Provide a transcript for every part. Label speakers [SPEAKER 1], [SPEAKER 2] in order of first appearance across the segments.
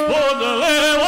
[SPEAKER 1] ispod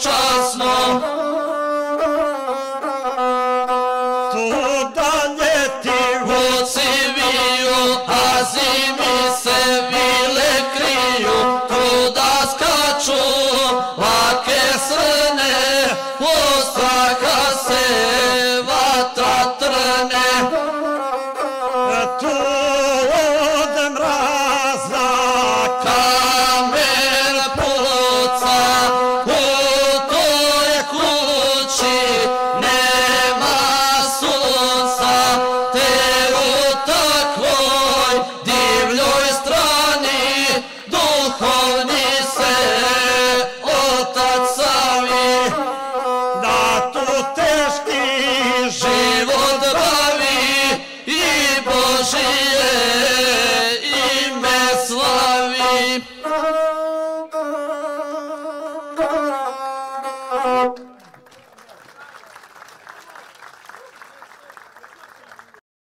[SPEAKER 2] czas na